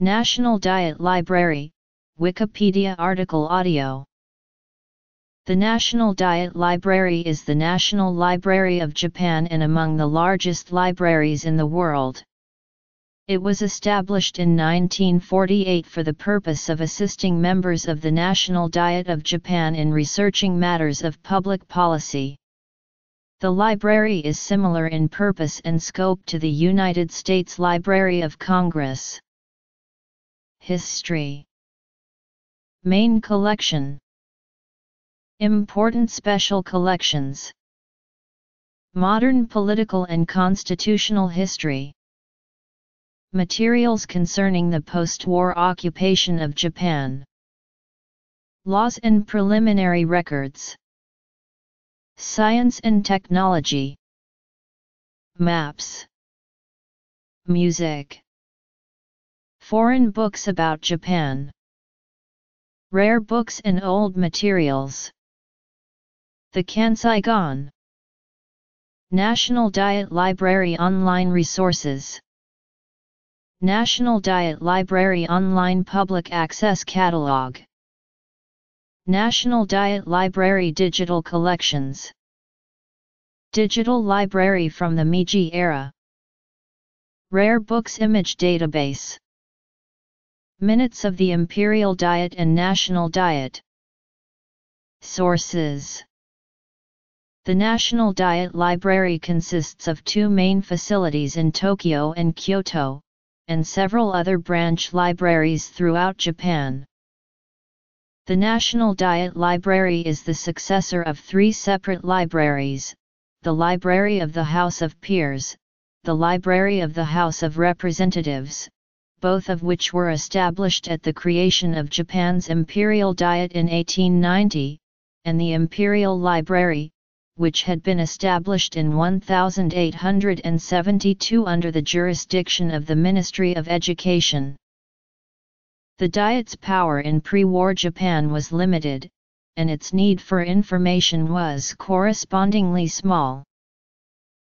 National Diet Library, Wikipedia article audio. The National Diet Library is the National Library of Japan and among the largest libraries in the world. It was established in 1948 for the purpose of assisting members of the National Diet of Japan in researching matters of public policy. The library is similar in purpose and scope to the United States Library of Congress. History Main collection Important special collections Modern political and constitutional history Materials concerning the post-war occupation of Japan. Laws and preliminary records. Science and technology. Maps. Music. Foreign books about Japan. Rare books and old materials. The Kansai-kan. National Diet Library Online Resources National Diet Library Online Public Access Catalog National Diet Library Digital Collections Digital Library from the Meiji era Rare Books Image Database Minutes of the Imperial Diet and National Diet Sources The National Diet Library consists of two main facilities in Tokyo and Kyoto, and several other branch libraries throughout Japan. The National Diet Library is the successor of three separate libraries, the Library of the House of Peers, the Library of the House of Representatives, both of which were established at the creation of Japan's Imperial Diet in 1890, and the Imperial Library, which had been established in 1872 under the jurisdiction of the Ministry of Education. The Diet's power in pre-war Japan was limited, and its need for information was correspondingly small.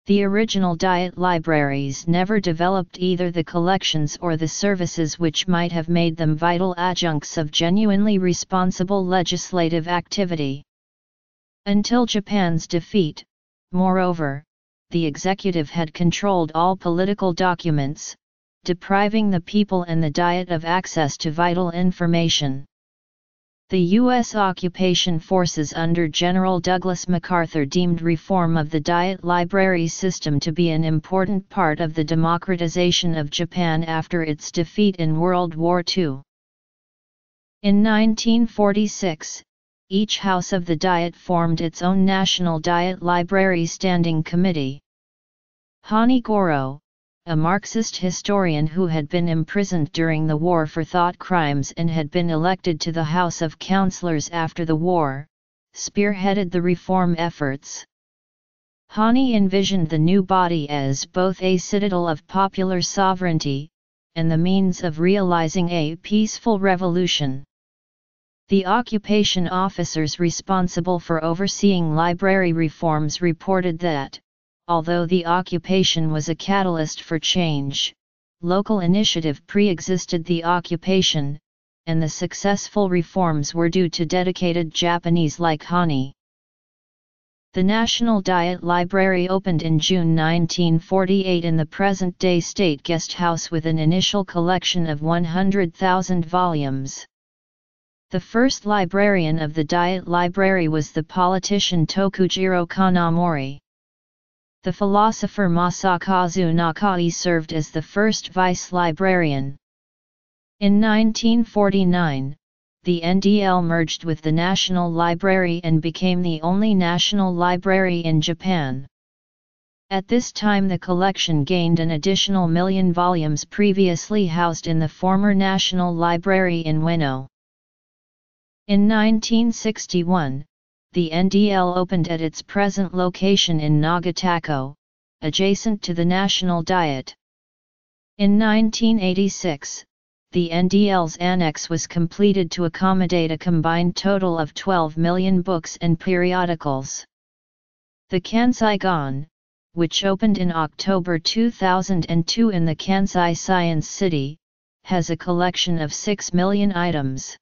The original Diet libraries never developed either the collections or the services which might have made them vital adjuncts of genuinely responsible legislative activity. Until Japan's defeat, moreover, the executive had controlled all political documents, depriving the people and the Diet of access to vital information. The U.S. occupation forces under General Douglas MacArthur deemed reform of the Diet Library system to be an important part of the democratization of Japan after its defeat in World War II. In 1946, each house of the Diet formed its own National Diet Library Standing Committee. Hani Goro, a Marxist historian who had been imprisoned during the war for thought crimes and had been elected to the House of Councillors after the war, spearheaded the reform efforts. Hani envisioned the new body as both a citadel of popular sovereignty, and the means of realizing a peaceful revolution. The occupation officers responsible for overseeing library reforms reported that, although the occupation was a catalyst for change, local initiative pre-existed the occupation, and the successful reforms were due to dedicated Japanese like Hani. The National Diet Library opened in June 1948 in the present-day State Guest House with an initial collection of 100,000 volumes. The first librarian of the Diet Library was the politician Tokujiro Kanamori. The philosopher Masakazu Nakai served as the first vice-librarian. In 1949, the NDL merged with the National Library and became the only national library in Japan. At this time the collection gained an additional million volumes previously housed in the former National Library in Ueno. In 1961, the NDL opened at its present location in Nagatachō, adjacent to the National Diet. In 1986, the NDL's annex was completed to accommodate a combined total of 12 million books and periodicals. The Kansai-kan, which opened in October 2002 in the Kansai Science City, has a collection of 6 million items.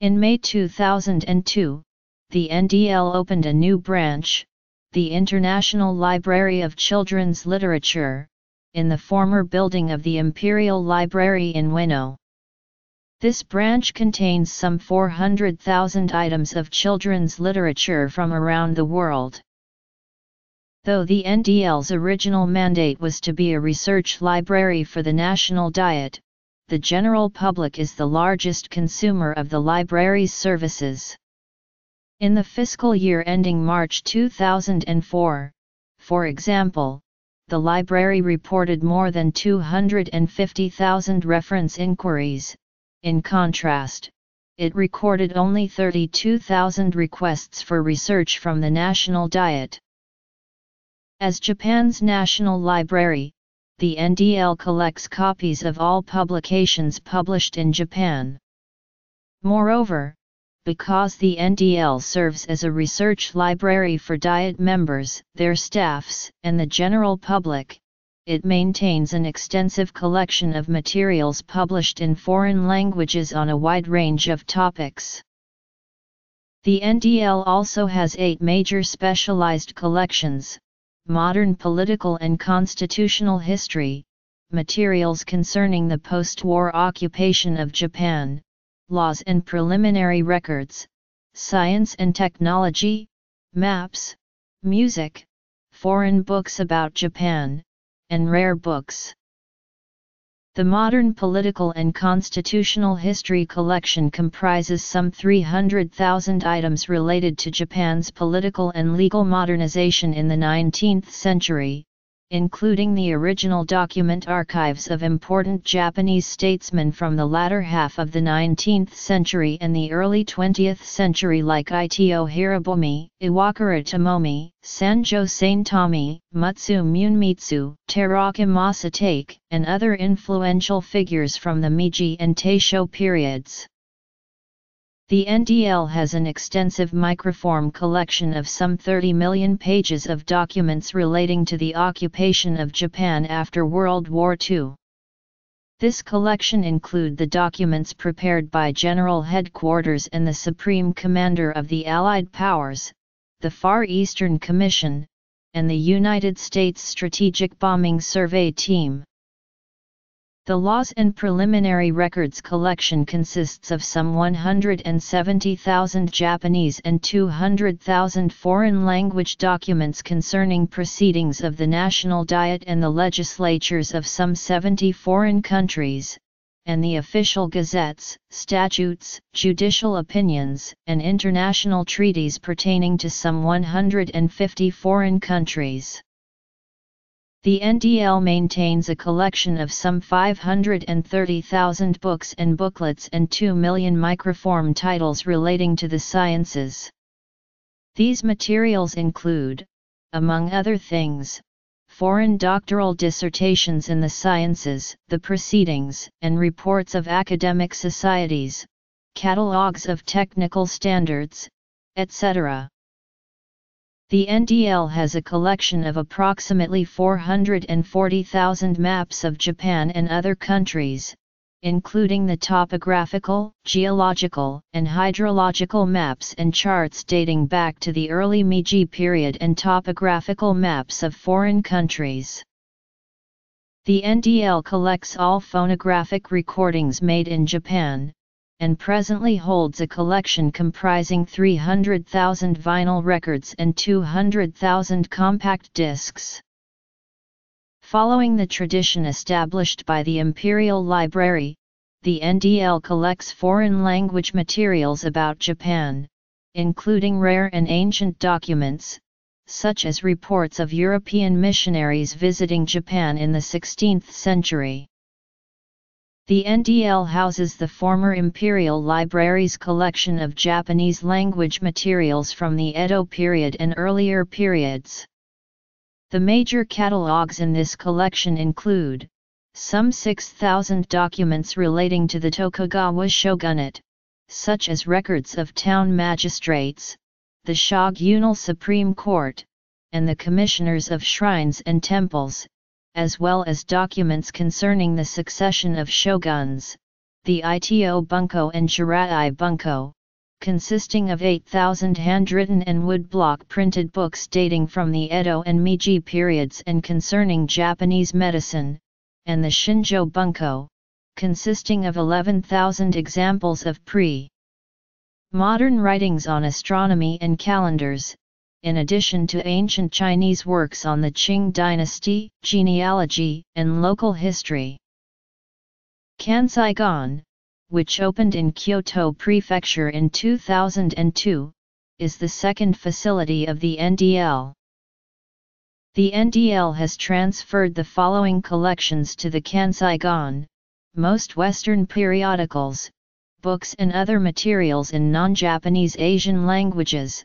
In May 2002, the NDL opened a new branch, the International Library of Children's Literature, in the former building of the Imperial Library in Ueno. This branch contains some 400,000 items of children's literature from around the world. Though the NDL's original mandate was to be a research library for the national diet, the general public is the largest consumer of the library's services. In the fiscal year ending March 2004, for example, the library reported more than 250,000 reference inquiries, in contrast, it recorded only 32,000 requests for research from the national diet. As Japan's national library, the NDL collects copies of all publications published in Japan. Moreover, because the NDL serves as a research library for Diet members, their staffs, and the general public, it maintains an extensive collection of materials published in foreign languages on a wide range of topics. The NDL also has eight major specialized collections, modern political and constitutional history, materials concerning the post-war occupation of Japan, laws and preliminary records, science and technology, maps, music, foreign books about Japan, and rare books. The modern political and constitutional history collection comprises some 300,000 items related to Japan's political and legal modernization in the 19th century, including the original document archives of important Japanese statesmen from the latter half of the 19th century and the early 20th century like Ito Hirobumi, Iwakura Tomomi, Sanjo Sanetomi, Mutsu Munemitsu, Terauchi Masatake, and other influential figures from the Meiji and Taisho periods. The NDL has an extensive microform collection of some 30 million pages of documents relating to the occupation of Japan after World War II. This collection include the documents prepared by General Headquarters and the Supreme Commander of the Allied Powers, the Far Eastern Commission, and the United States Strategic Bombing Survey Team. The Laws and Preliminary Records collection consists of some 170,000 Japanese and 200,000 foreign language documents concerning proceedings of the National Diet and the legislatures of some 70 foreign countries, and the official gazettes, statutes, judicial opinions, and international treaties pertaining to some 150 foreign countries. The NDL maintains a collection of some 530,000 books and booklets and 2 million microform titles relating to the sciences. These materials include, among other things, foreign doctoral dissertations in the sciences, the proceedings and reports of academic societies, catalogues of technical standards, etc. The NDL has a collection of approximately 440,000 maps of Japan and other countries, including the topographical, geological, and hydrological maps and charts dating back to the early Meiji period and topographical maps of foreign countries. The NDL collects all phonographic recordings made in Japan, and presently holds a collection comprising 300,000 vinyl records and 200,000 compact discs. Following the tradition established by the Imperial Library, the NDL collects foreign language materials about Japan, including rare and ancient documents, such as reports of European missionaries visiting Japan in the 16th century. The NDL houses the former Imperial Library's collection of Japanese language materials from the Edo period and earlier periods. The major catalogues in this collection include some 6,000 documents relating to the Tokugawa shogunate, such as records of town magistrates, the shogunal Supreme Court, and the commissioners of shrines and temples, as well as documents concerning the succession of shoguns, the Ito Bunko and Shirai Bunko, consisting of 8,000 handwritten and woodblock printed books dating from the Edo and Meiji periods and concerning Japanese medicine, and the Shinjo Bunko, consisting of 11,000 examples of pre modern writings on astronomy and calendars, in addition to ancient Chinese works on the Qing dynasty, genealogy, and local history. Kansai which opened in Kyoto Prefecture in 2002, is the second facility of the NDL. The NDL has transferred the following collections to the Kansai most Western periodicals, books and other materials in non-Japanese Asian languages,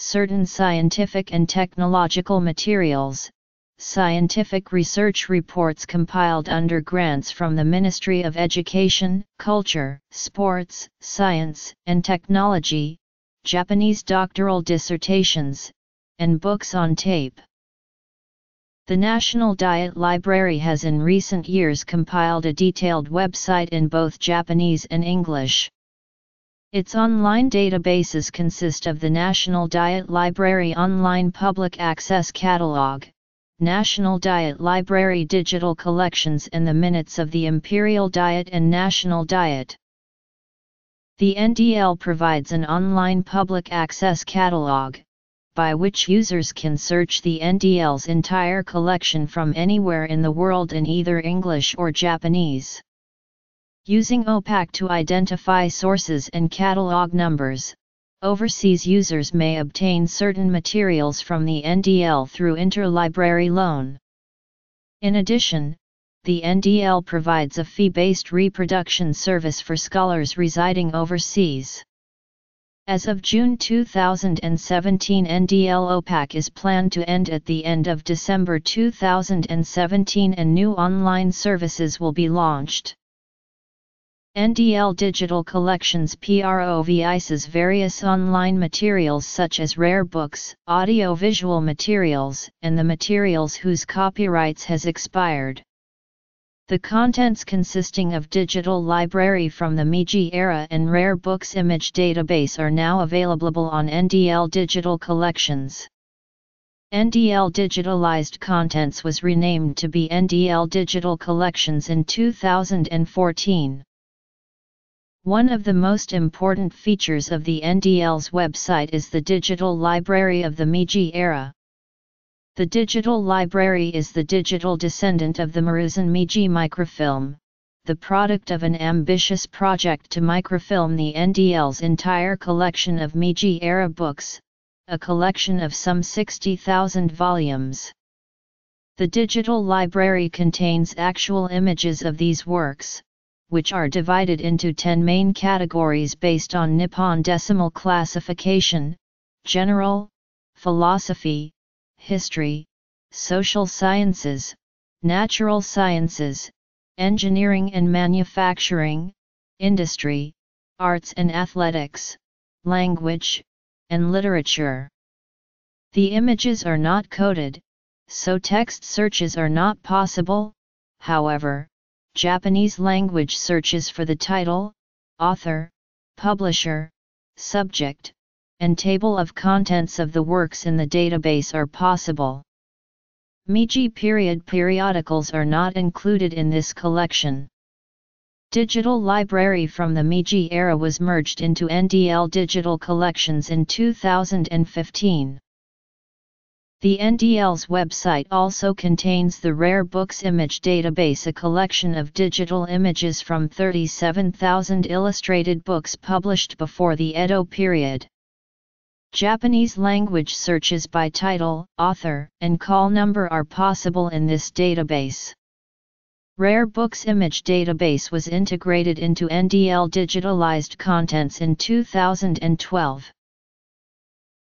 certain scientific and technological materials, scientific research reports compiled under grants from the Ministry of Education, Culture, Sports, Science, and Technology, Japanese doctoral dissertations, and books on tape. The National Diet Library has in recent years compiled a detailed website in both Japanese and English. Its online databases consist of the National Diet Library Online Public Access Catalog, National Diet Library Digital Collections and the Minutes of the Imperial Diet and National Diet. The NDL provides an online public access catalog, by which users can search the NDL's entire collection from anywhere in the world in either English or Japanese. Using OPAC to identify sources and catalog numbers, overseas users may obtain certain materials from the NDL through interlibrary loan. In addition, the NDL provides a fee-based reproduction service for scholars residing overseas. As of June 2017 NDL OPAC is planned to end at the end of December 2017 and new online services will be launched. NDL Digital Collections provises various online materials such as rare books, audio-visual materials, and the materials whose copyrights has expired. The contents consisting of digital library from the Meiji era and rare books image database are now available on NDL Digital Collections. NDL Digitalized Contents was renamed to be NDL Digital Collections in 2014. One of the most important features of the NDL's website is the digital library of the Meiji era. The digital library is the digital descendant of the Maruzen Meiji microfilm, the product of an ambitious project to microfilm the NDL's entire collection of Meiji-era books, a collection of some 60,000 volumes. The digital library contains actual images of these works, which are divided into 10 main categories based on Nippon Decimal Classification, General, Philosophy, History, Social Sciences, Natural Sciences, Engineering and Manufacturing, Industry, Arts and Athletics, Language, and Literature. The images are not coded, so text searches are not possible, however, Japanese language searches for the title, author, publisher, subject, and table of contents of the works in the database are possible. Meiji period periodicals are not included in this collection. Digital library from the Meiji era was merged into NDL Digital Collections in 2015. The NDL's website also contains the Rare Books Image Database a collection of digital images from 37,000 illustrated books published before the Edo period. Japanese language searches by title, author, and call number are possible in this database. Rare Books Image Database was integrated into NDL Digitalized Contents in 2012.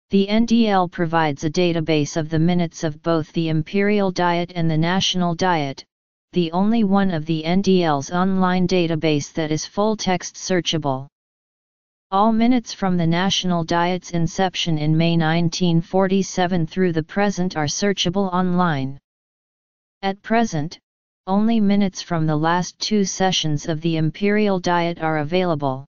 The NDL provides a database of the minutes of both the Imperial Diet and the National Diet, the only one of the NDL's online database that is full-text searchable. All minutes from the National Diet's inception in May 1947 through the present are searchable online. At present, only minutes from the last two sessions of the Imperial Diet are available.